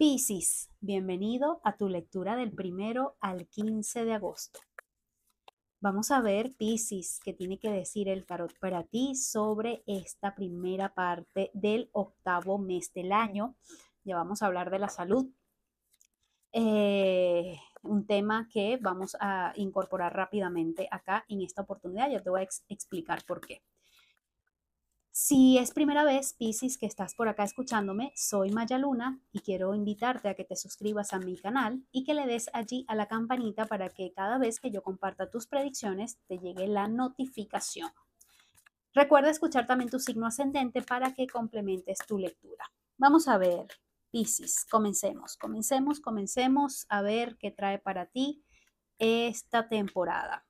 Piscis, bienvenido a tu lectura del primero al 15 de agosto. Vamos a ver, Piscis, qué tiene que decir el tarot para ti sobre esta primera parte del octavo mes del año. Ya vamos a hablar de la salud. Eh, un tema que vamos a incorporar rápidamente acá en esta oportunidad. Ya te voy a explicar por qué. Si es primera vez, Piscis, que estás por acá escuchándome, soy Maya Luna y quiero invitarte a que te suscribas a mi canal y que le des allí a la campanita para que cada vez que yo comparta tus predicciones te llegue la notificación. Recuerda escuchar también tu signo ascendente para que complementes tu lectura. Vamos a ver, Piscis, comencemos, comencemos, comencemos a ver qué trae para ti esta temporada.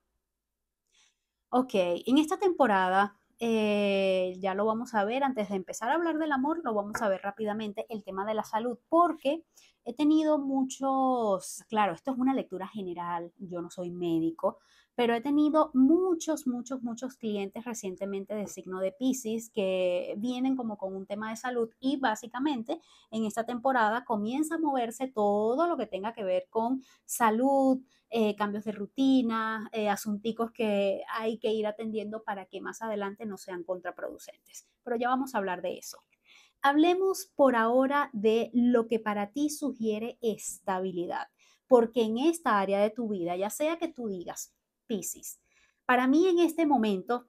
Ok, en esta temporada eh, ya lo vamos a ver, antes de empezar a hablar del amor, lo vamos a ver rápidamente, el tema de la salud, porque he tenido muchos, claro, esto es una lectura general, yo no soy médico, pero he tenido muchos, muchos, muchos clientes recientemente de signo de Pisces que vienen como con un tema de salud y básicamente en esta temporada comienza a moverse todo lo que tenga que ver con salud, eh, cambios de rutina, eh, asunticos que hay que ir atendiendo para que más adelante no sean contraproducentes. Pero ya vamos a hablar de eso. Hablemos por ahora de lo que para ti sugiere estabilidad, porque en esta área de tu vida, ya sea que tú digas, Para mí en este momento,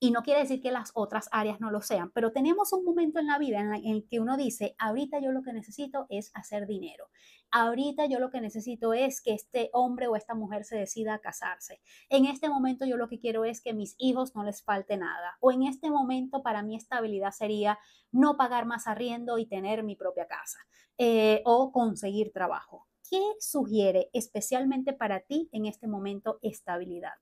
y no quiere decir que las otras áreas no lo sean, pero tenemos un momento en la vida en, el que uno dice, ahorita yo lo que necesito es hacer dinero. Ahorita yo lo que necesito es que este hombre o esta mujer se decida a casarse. En este momento yo lo que quiero es que mis hijos no les falte nada. O en este momento para mí estabilidad sería no pagar más arriendo y tener mi propia casa. Eh, o conseguir trabajo. ¿Qué sugiere especialmente para ti en este momento estabilidad?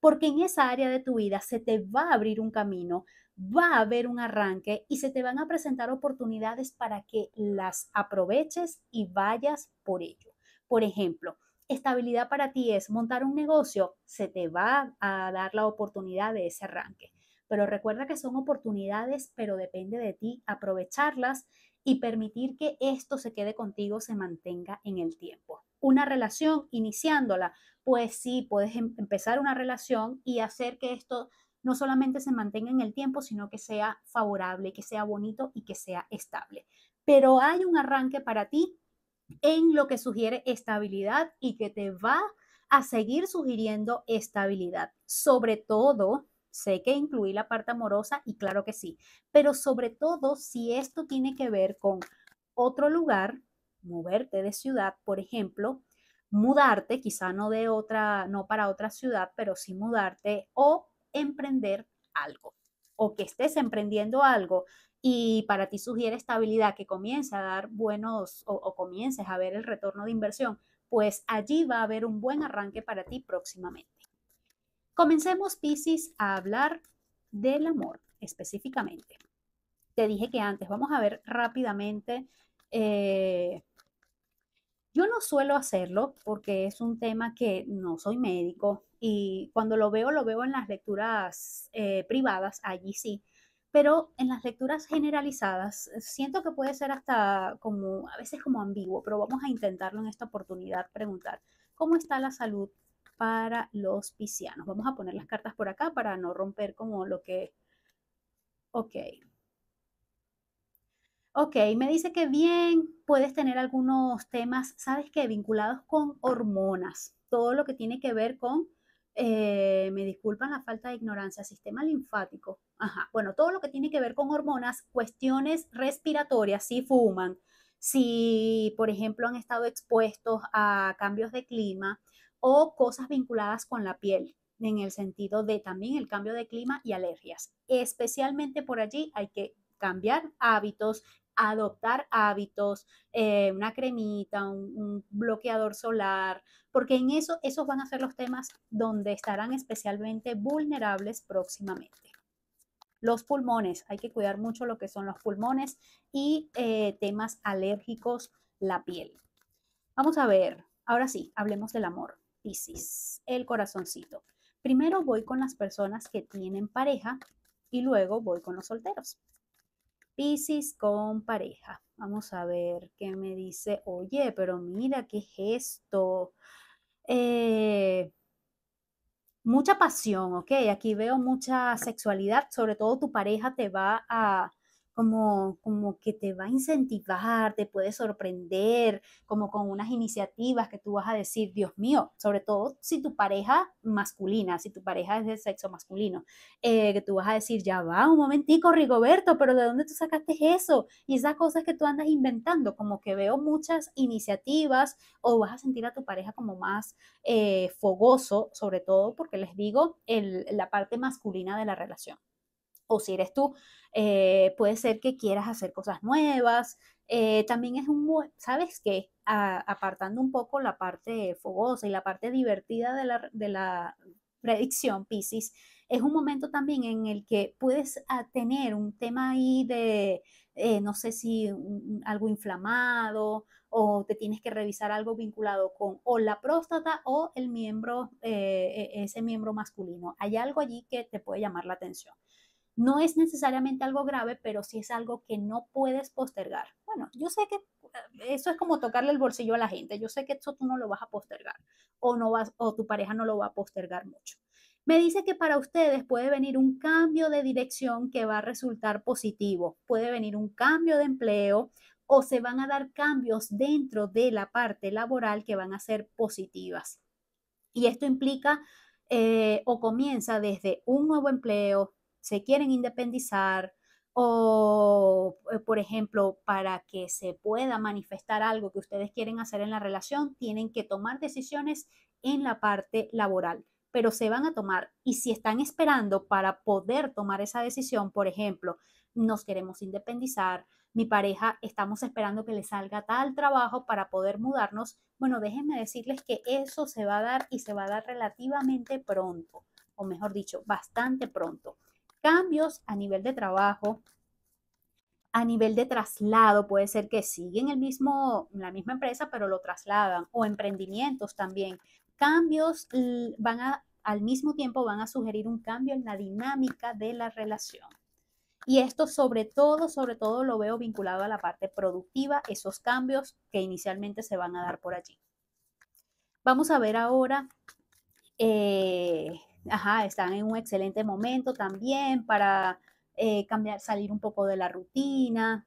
Porque en esa área de tu vida se te va a abrir un camino, va a haber un arranque y se te van a presentar oportunidades para que las aproveches y vayas por ello. Por ejemplo, estabilidad para ti es montar un negocio, se te va a dar la oportunidad de ese arranque. Pero recuerda que son oportunidades, pero depende de ti aprovecharlas y permitir que esto se quede contigo, se mantenga en el tiempo. Una relación, iniciándola, pues sí, puedes em, empezar una relación y hacer que esto no solamente se mantenga en el tiempo, sino que sea favorable, que sea bonito y que sea estable. Pero hay un arranque para ti en lo que sugiere estabilidad y que te va a seguir sugiriendo estabilidad. Sobre todo Sé que incluí la parte amorosa y claro que sí, pero sobre todo si esto tiene que ver con otro lugar, moverte de ciudad, por ejemplo, mudarte, quizá no de otra, no para otra ciudad, pero sí mudarte o emprender algo o que estés emprendiendo algo y para ti sugiere estabilidad, que comience a dar buenos o, o comiences a ver el retorno de inversión, pues allí va a haber un buen arranque para ti próximamente. Comencemos, Piscis, a hablar del amor específicamente. Te dije que antes, vamos a ver rápidamente. Eh, yo no suelo hacerlo porque es un tema que no soy médico y cuando lo veo, lo veo en las lecturas eh, privadas, allí sí, pero en las lecturas generalizadas siento que puede ser hasta como, a veces como ambiguo, pero vamos a intentarlo en esta oportunidad, preguntar, ¿cómo está la salud para los piscianos. Vamos a poner las cartas por acá para no romper como lo que... Ok. Ok, me dice que bien, puedes tener algunos temas, ¿sabes qué? Vinculados con hormonas, todo lo que tiene que ver con, eh, me disculpan la falta de ignorancia, sistema linfático. Ajá, bueno, todo lo que tiene que ver con hormonas, cuestiones respiratorias, si fuman, si, por ejemplo, han estado expuestos a cambios de clima, o cosas vinculadas con la piel, en el sentido de también el cambio de clima y alergias. Especialmente por allí hay que cambiar hábitos, adoptar hábitos, eh, una cremita, un, bloqueador solar, porque en eso esos van a ser los temas donde estarán especialmente vulnerables próximamente. Los pulmones, hay que cuidar mucho lo que son los pulmones y eh, temas alérgicos, la piel. Vamos a ver, ahora sí, hablemos del amor. Piscis, el corazoncito. Primero voy con las personas que tienen pareja y luego voy con los solteros. Piscis con pareja. Vamos a ver qué me dice. Oye, pero mira, ¿qué es esto? Eh, mucha pasión, ¿ok? Aquí veo mucha sexualidad, sobre todo tu pareja te va a, como, como que te va a incentivar, te puede sorprender, como con unas iniciativas que tú vas a decir, Dios mío, sobre todo si tu pareja masculina, si tu pareja es de sexo masculino, eh, que tú vas a decir, ya va, un momentico, Rigoberto, pero ¿de dónde tú sacaste eso? Y esas cosas que tú andas inventando, como que veo muchas iniciativas o vas a sentir a tu pareja como más eh, fogoso, sobre todo porque les digo, el, la parte masculina de la relación o si eres tú, eh, puede ser que quieras hacer cosas nuevas. Eh, también es un, ¿sabes qué? apartando un poco la parte fogosa y la parte divertida de la, de la predicción, Pisces, es un momento también en el que puedes ah, tener un tema ahí de, eh, no sé si algo inflamado o te tienes que revisar algo vinculado con o la próstata o el miembro, e, ese miembro masculino. Hay algo allí que te puede llamar la atención. No es necesariamente algo grave, pero sí es algo que no puedes postergar. Bueno, yo sé que eh, eso es como tocarle el bolsillo a la gente. Yo sé que eso tú no lo vas a postergar o no vas o tu pareja no lo va a postergar mucho. Me dice que para ustedes puede venir un cambio de dirección que va a resultar positivo. Puede venir un cambio de empleo o se van a dar cambios dentro de la parte laboral que van a ser positivas. Y esto implica eh, o comienza desde un nuevo empleo, se quieren independizar o, eh, por ejemplo, para que se pueda manifestar algo que ustedes quieren hacer en la relación, tienen que tomar decisiones en la parte laboral, pero se van a tomar. Y si están esperando para poder tomar esa decisión, por ejemplo, nos queremos independizar, mi pareja estamos esperando que le salga tal trabajo para poder mudarnos, bueno, déjenme decirles que eso se va a dar y se va a dar relativamente pronto, o mejor dicho, bastante pronto cambios a nivel de trabajo, a nivel de traslado, puede ser que siguen el mismo, la misma empresa, pero lo trasladan, o emprendimientos también. Cambios van a, al mismo tiempo van a sugerir un cambio en la dinámica de la relación. Y esto sobre todo, sobre todo lo veo vinculado a la parte productiva, esos cambios que inicialmente se van a dar por allí. Vamos a ver ahora eh, ajá, están en un excelente momento también para eh, cambiar, salir un poco de la rutina.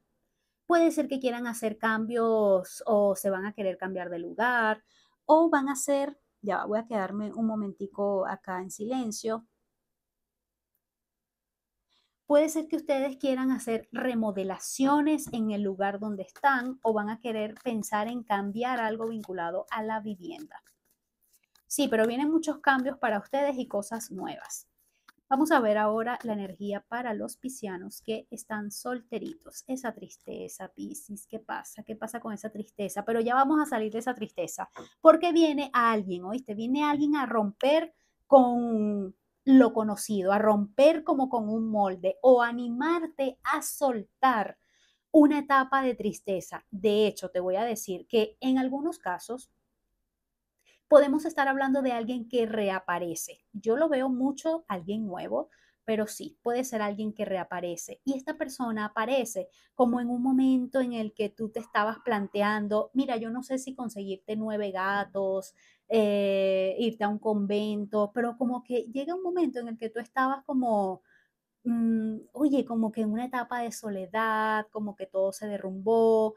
Puede ser que quieran hacer cambios o se van a querer cambiar de lugar o van a hacer, ya voy a quedarme un momentico acá en silencio. Puede ser que ustedes quieran hacer remodelaciones en el lugar donde están o van a querer pensar en cambiar algo vinculado a la vivienda. Sí, pero vienen muchos cambios para ustedes y cosas nuevas. Vamos a ver ahora la energía para los piscianos que están solteritos. Esa tristeza, Piscis, ¿qué pasa? ¿Qué pasa con esa tristeza? Pero ya vamos a salir de esa tristeza. Porque viene alguien, ¿oíste? Viene alguien a romper con lo conocido, a romper como con un molde o animarte a soltar una etapa de tristeza. De hecho, te voy a decir que en algunos casos podemos estar hablando de alguien que reaparece. Yo lo veo mucho, alguien nuevo, pero sí, puede ser alguien que reaparece. Y esta persona aparece como en un momento en el que tú te estabas planteando, mira, yo no sé si conseguirte nueve gatos, eh, irte a un convento, pero como que llega un momento en el que tú estabas como, mm, oye, como que en una etapa de soledad, como que todo se derrumbó,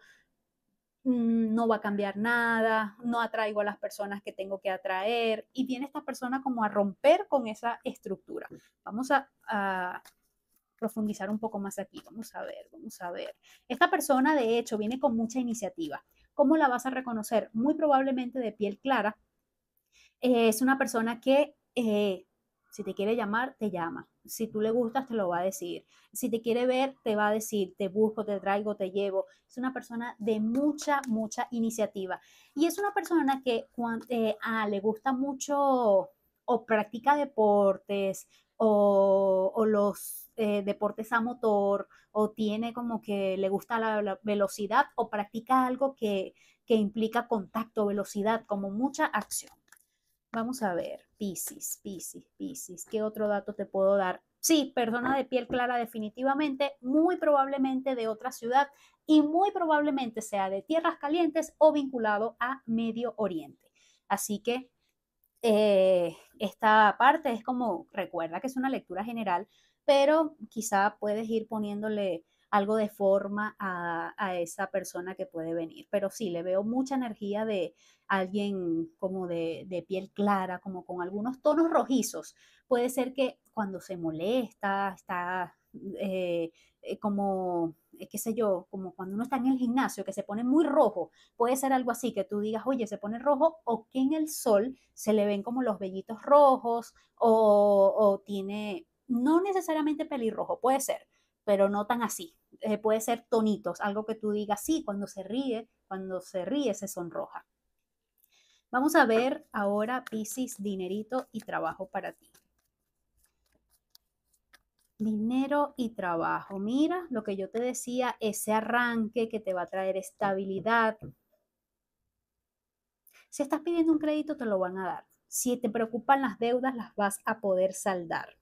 no va a cambiar nada, no atraigo a las personas que tengo que atraer y viene esta persona como a romper con esa estructura. Vamos a, profundizar un poco más aquí, vamos a ver, vamos a ver. Esta persona de hecho viene con mucha iniciativa. ¿Cómo la vas a reconocer? Muy probablemente de piel clara. Eh, es una persona que eh, si te quiere llamar, te llama. Si tú le gustas, te lo va a decir. Si te quiere ver, te va a decir, te busco, te traigo, te llevo. Es una persona de mucha, mucha iniciativa. Y es una persona que eh, ah, le gusta mucho o practica deportes o, los eh, deportes a motor o tiene como que le gusta la, velocidad o practica algo que, que implica contacto, velocidad, como mucha acción. Vamos a ver, Pisces, Pisces, Pisces. ¿Qué otro dato te puedo dar? Sí, persona de piel clara definitivamente, muy probablemente de otra ciudad y muy probablemente sea de tierras calientes o vinculado a Medio Oriente. Así que eh, esta parte es como, recuerda que es una lectura general, pero quizá puedes ir poniéndole algo de forma a, esa persona que puede venir. Pero sí, le veo mucha energía de alguien como de, piel clara, como con algunos tonos rojizos. Puede ser que cuando se molesta, está eh, eh, como, eh, qué sé yo, como cuando uno está en el gimnasio, que se pone muy rojo, puede ser algo así, que tú digas, oye, se pone rojo, o que en el sol se le ven como los vellitos rojos, o, o tiene, no necesariamente pelirrojo, puede ser, pero no tan así. Eh, puede ser tonitos, algo que tú digas, sí, cuando se ríe, cuando se ríe se sonroja. Vamos a ver ahora, Piscis, dinerito y trabajo para ti. Dinero y trabajo. Mira lo que yo te decía, ese arranque que te va a traer estabilidad. Si estás pidiendo un crédito, te lo van a dar. Si te preocupan las deudas, las vas a poder saldar.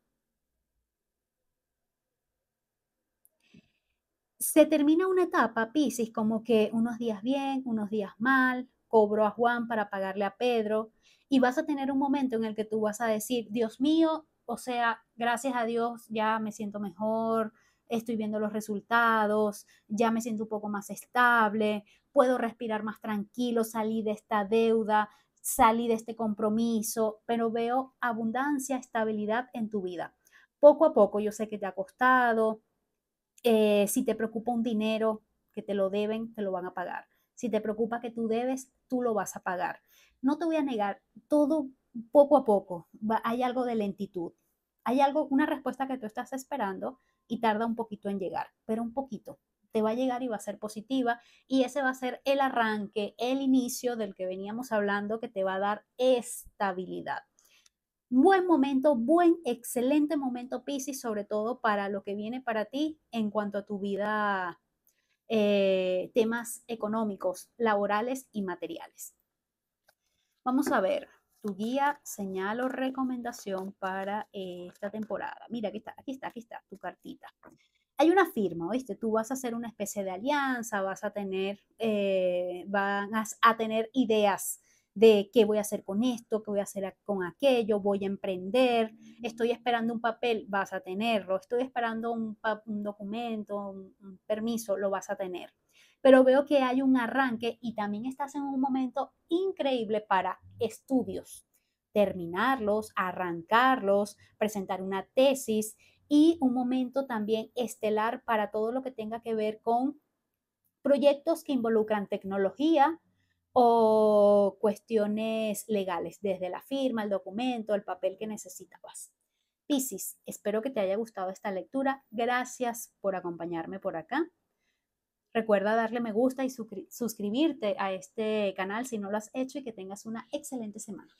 Se termina una etapa, Piscis, como que unos días bien, unos días mal, cobro a Juan para pagarle a Pedro, y vas a tener un momento en el que tú vas a decir, Dios mío, o sea, gracias a Dios ya me siento mejor, estoy viendo los resultados, ya me siento un poco más estable, puedo respirar más tranquilo, salí de esta deuda, salí de este compromiso, pero veo abundancia, estabilidad en tu vida. Poco a poco, yo sé que te ha costado, eh, si te preocupa un dinero que te lo deben, te lo van a pagar. Si te preocupa que tú debes, tú lo vas a pagar. No te voy a negar, todo poco a poco hay algo de lentitud. Hay algo, una respuesta que tú estás esperando y tarda un poquito en llegar, pero un poquito. Te va a llegar y va a ser positiva y ese va a ser el arranque, el inicio del que veníamos hablando que te va a dar estabilidad. Buen momento, buen, excelente momento, Piscis, sobre todo para lo que viene para ti en cuanto a tu vida, eh, temas económicos, laborales y materiales. Vamos a ver tu guía, señal o recomendación para esta temporada. Mira, aquí está, aquí está, aquí está tu cartita. Hay una firma, ¿oíste? Tú vas a hacer una especie de alianza, vas a tener, eh, vas a tener ideas de qué voy a hacer con esto, qué voy a hacer con aquello, voy a emprender, estoy esperando un papel, vas a tenerlo, estoy esperando un, documento, un, permiso, lo vas a tener. Pero veo que hay un arranque y también estás en un momento increíble para estudios, terminarlos, arrancarlos, presentar una tesis y un momento también estelar para todo lo que tenga que ver con proyectos que involucran tecnología, o cuestiones legales, desde la firma, el documento, el papel que necesitabas. Piscis, espero que te haya gustado esta lectura. Gracias por acompañarme por acá. Recuerda darle me gusta y suscribirte a este canal si no lo has hecho y que tengas una excelente semana.